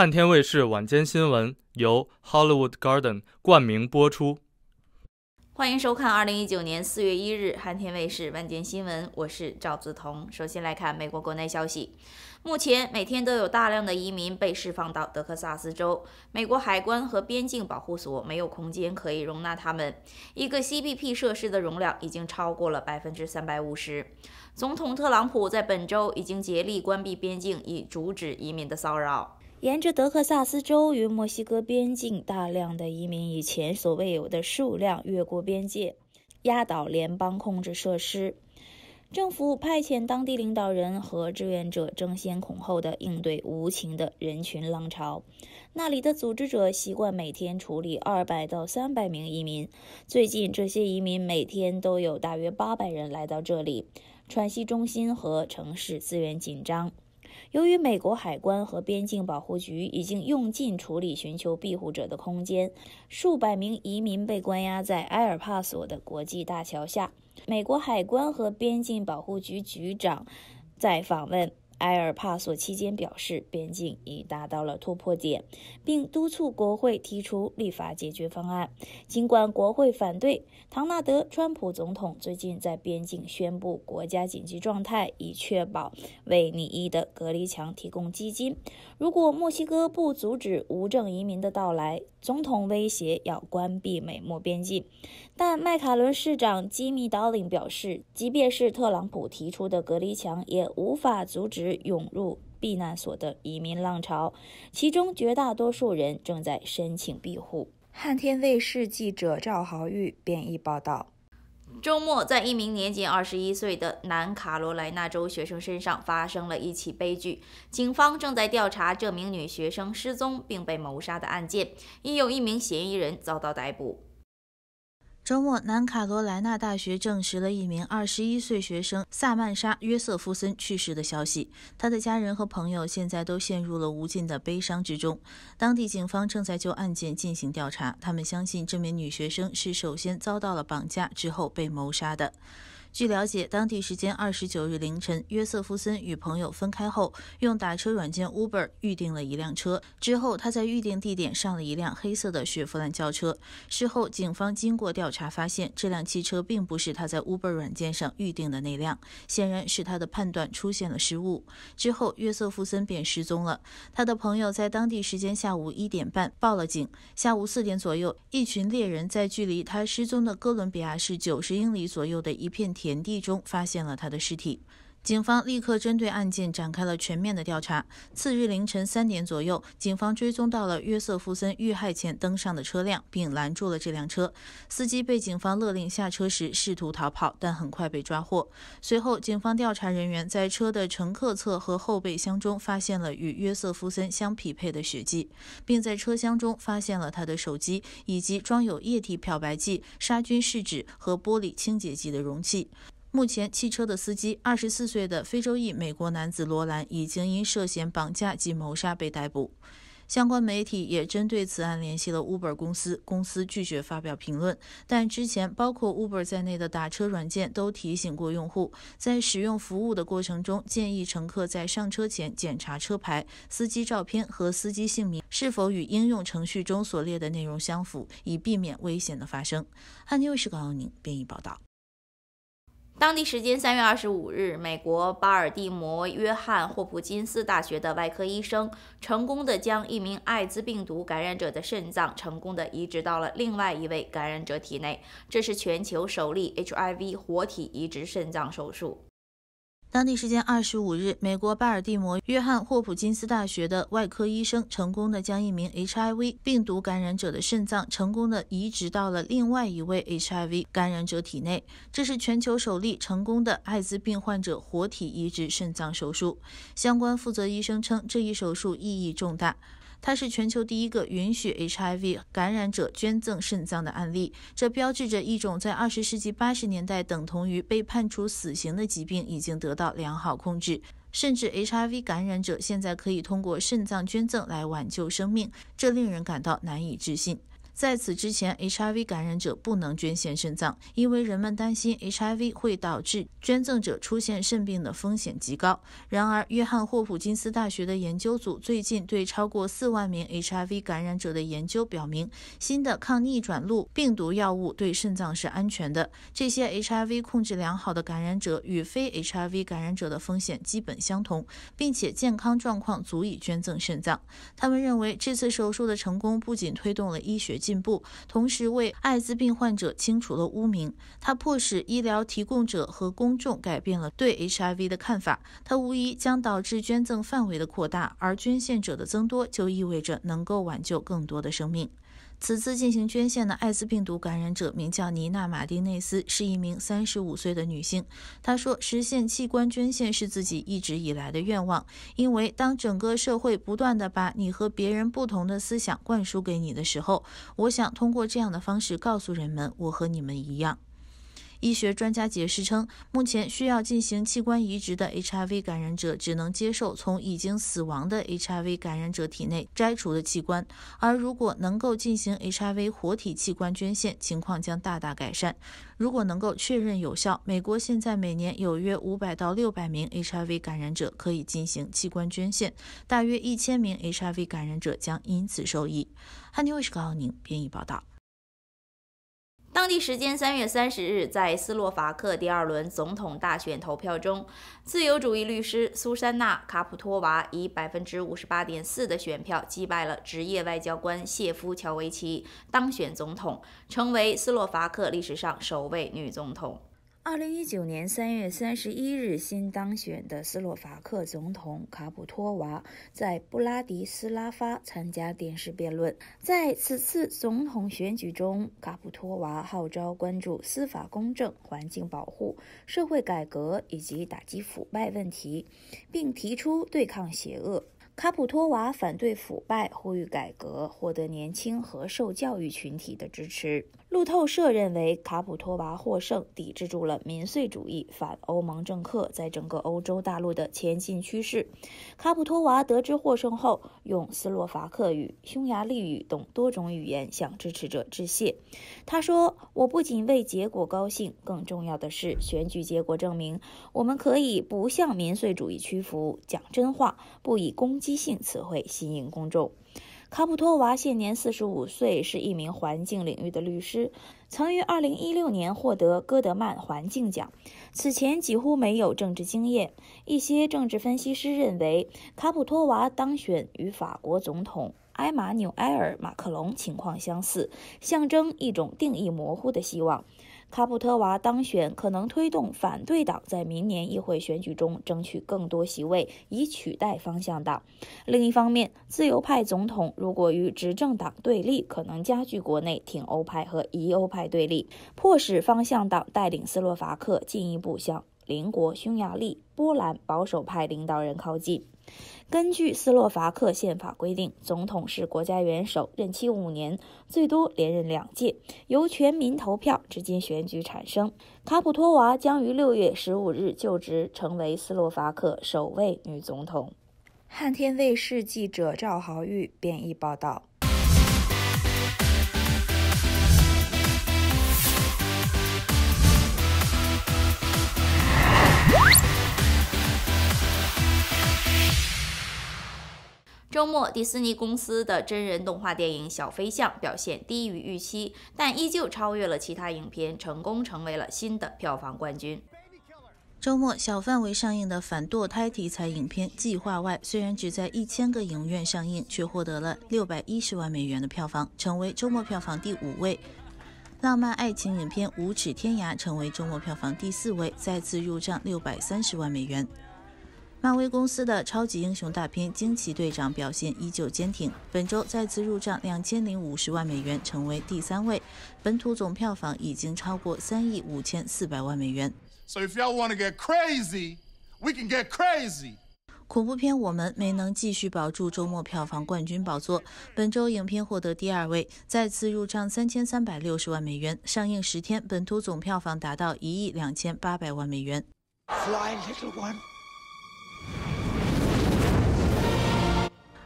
汉天卫视晚间新闻由 Hollywood Garden 冠名播出。欢迎收看二零一九年四月一日汉天卫视晚间新闻，我是赵子彤。首先来看美国国内消息。目前每天都有大量的移民被释放到德克萨斯州，美国海关和边境保护所没有空间可以容纳他们。一个 CBP 设施的容量已经超过了百分之三百五十。总统特朗普在本周已经竭力关闭边境，以阻止移民的骚扰。沿着德克萨斯州与墨西哥边境，大量的移民以前所未有的数量越过边界，压倒联邦控制设施。政府派遣当地领导人和志愿者争先恐后地应对无情的人群浪潮。那里的组织者习惯每天处理二百到三百名移民。最近，这些移民每天都有大约八百人来到这里。喘息中心和城市资源紧张。由于美国海关和边境保护局已经用尽处理寻求庇护者的空间，数百名移民被关押在埃尔帕索的国际大桥下。美国海关和边境保护局局长在访问。埃尔帕索期间表示，边境已达到了突破点，并督促国会提出立法解决方案。尽管国会反对，唐纳德·川普总统最近在边境宣布国家紧急状态，以确保为拟议的隔离墙提供基金。如果墨西哥不阻止无证移民的到来，总统威胁要关闭美墨边境。但麦卡伦市长吉米·道林表示，即便是特朗普提出的隔离墙，也无法阻止涌入避难所的移民浪潮，其中绝大多数人正在申请庇护。汉天卫视记者赵豪玉编译报道。周末，在一名年仅二十一岁的南卡罗来纳州学生身上发生了一起悲剧。警方正在调查这名女学生失踪并被谋杀的案件，已有一名嫌疑人遭到逮捕。周末，南卡罗来纳大学证实了一名21岁学生萨曼莎·约瑟夫森去世的消息。他的家人和朋友现在都陷入了无尽的悲伤之中。当地警方正在就案件进行调查，他们相信这名女学生是首先遭到了绑架，之后被谋杀的。据了解，当地时间二十九日凌晨，约瑟夫森与朋友分开后，用打车软件 Uber 预订了一辆车。之后，他在预定地点上了一辆黑色的雪佛兰轿车。事后，警方经过调查发现，这辆汽车并不是他在 Uber 软件上预定的那辆，显然是他的判断出现了失误。之后，约瑟夫森便失踪了。他的朋友在当地时间下午一点半报了警。下午四点左右，一群猎人在距离他失踪的哥伦比亚市九十英里左右的一片。田地中发现了他的尸体，警方立刻针对案件展开了全面的调查。次日凌晨三点左右，警方追踪到了约瑟夫森遇害前登上的车辆，并拦住了这辆车。司机被警方勒令下车时试图逃跑，但很快被抓获。随后，警方调查人员在车的乘客侧和后备箱中发现了与约瑟夫森相匹配的血迹，并在车厢中发现了他的手机以及装有液体漂白剂、杀菌试纸和玻璃清洁剂的容器。目前，汽车的司机二十四岁的非洲裔美国男子罗兰已经因涉嫌绑架及谋杀被逮捕。相关媒体也针对此案联系了 Uber 公司，公司拒绝发表评论。但之前包括 Uber 在内的打车软件都提醒过用户，在使用服务的过程中，建议乘客在上车前检查车牌、司机照片和司机姓名是否与应用程序中所列的内容相符，以避免危险的发生。汉纽卫视告诉您编译报道。当地时间三月二十五日，美国巴尔的摩约翰霍普金斯大学的外科医生成功的将一名艾滋病毒感染者的肾脏成功的移植到了另外一位感染者体内，这是全球首例 HIV 活体移植肾脏手术。当地时间二十五日，美国巴尔的摩约翰霍普金斯大学的外科医生成功的将一名 HIV 病毒感染者的肾脏成功的移植到了另外一位 HIV 感染者体内，这是全球首例成功的艾滋病患者活体移植肾脏手术。相关负责医生称，这一手术意义重大。它是全球第一个允许 HIV 感染者捐赠肾脏的案例，这标志着一种在二十世纪八十年代等同于被判处死刑的疾病已经得到良好控制，甚至 HIV 感染者现在可以通过肾脏捐赠来挽救生命，这令人感到难以置信。在此之前，HIV 感染者不能捐献肾脏，因为人们担心 HIV 会导致捐赠者出现肾病的风险极高。然而，约翰霍普金斯大学的研究组最近对超过四万名 HIV 感染者的研究表明，新的抗逆转录病毒药物对肾脏是安全的。这些 HIV 控制良好的感染者与非 HIV 感染者的风险基本相同，并且健康状况足以捐赠肾脏。他们认为，这次手术的成功不仅推动了医学界进步，同时为艾滋病患者清除了污名。它迫使医疗提供者和公众改变了对 HIV 的看法。它无疑将导致捐赠范围的扩大，而捐献者的增多就意味着能够挽救更多的生命。此次进行捐献的艾滋病毒感染者名叫妮娜·马丁内斯，是一名三十五岁的女性。她说：“实现器官捐献是自己一直以来的愿望，因为当整个社会不断地把你和别人不同的思想灌输给你的时候，我想通过这样的方式告诉人们，我和你们一样。”医学专家解释称，目前需要进行器官移植的 HIV 感染者只能接受从已经死亡的 HIV 感染者体内摘除的器官，而如果能够进行 HIV 活体器官捐献，情况将大大改善。如果能够确认有效，美国现在每年有约500到600名 HIV 感染者可以进行器官捐献，大约1000名 HIV 感染者将因此受益。汉尼卫视告诉您编译报道。当地时间三月三十日，在斯洛伐克第二轮总统大选投票中，自由主义律师苏珊娜·卡普托娃以百分之五十八点四的选票击败了职业外交官谢夫乔维奇，当选总统，成为斯洛伐克历史上首位女总统。二零一九年三月三十一日，新当选的斯洛伐克总统卡普托娃在布拉迪斯拉发参加电视辩论。在此次总统选举中，卡普托娃号召关注司法公正、环境保护、社会改革以及打击腐败问题，并提出对抗邪恶。卡普托娃反对腐败，呼吁改革，获得年轻和受教育群体的支持。路透社认为，卡普托娃获胜，抵制住了民粹主义反欧盟政客在整个欧洲大陆的前进趋势。卡普托娃得知获胜后，用斯洛伐克语、匈牙利语等多种语言向支持者致谢。他说：“我不仅为结果高兴，更重要的是，选举结果证明，我们可以不向民粹主义屈服，讲真话，不以攻击性词汇吸引公众。”卡普托娃现年四十五岁，是一名环境领域的律师，曾于二零一六年获得戈德曼环境奖。此前几乎没有政治经验。一些政治分析师认为，卡普托娃当选与法国总统埃马纽埃尔·马克龙情况相似，象征一种定义模糊的希望。卡普特娃当选可能推动反对党在明年议会选举中争取更多席位，以取代方向党。另一方面，自由派总统如果与执政党对立，可能加剧国内挺欧派和疑欧派对立，迫使方向党带领斯洛伐克进一步向邻国匈牙利、波兰保守派领导人靠近。根据斯洛伐克宪法规定，总统是国家元首，任期五年，最多连任两届，由全民投票直接选举产生。卡普托娃将于六月十五日就职，成为斯洛伐克首位女总统。汉天卫视记者赵豪玉编译报道。周末，迪士尼公司的真人动画电影《小飞象》表现低于预期，但依旧超越了其他影片，成功成为了新的票房冠军。周末小范围上映的反堕胎题材影片《计划外》，虽然只在一千个影院上映，却获得了六百一十万美元的票房，成为周末票房第五位。浪漫爱情影片《无耻天涯》成为周末票房第四位，再次入账六百三十万美元。漫威公司的超级英雄大片《惊奇队长》表现依旧坚挺，本周再次入账两千零五十万美元，成为第三位。本土总票房已经超过三亿五千四百万美元。So if y'all want to get crazy, we can get crazy. 恐怖片我们没能继续保住周末票房冠军宝座，本周影片获得第二位，再次入账三千三百六十万美元。上映十天，本土总票房达到一亿两千八百万美元。Fly, little one.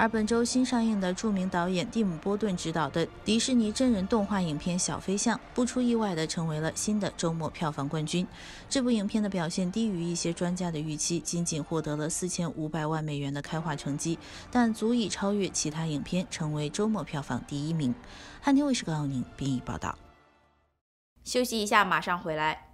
而本周新上映的著名导演蒂姆·波顿执导的迪士尼真人动画影片《小飞象》，不出意外的成为了新的周末票房冠军。这部影片的表现低于一些专家的预期，仅仅获得了四千五百万美元的开画成绩，但足以超越其他影片，成为周末票房第一名。汉天卫视告诉您，编译报道。休息一下，马上回来。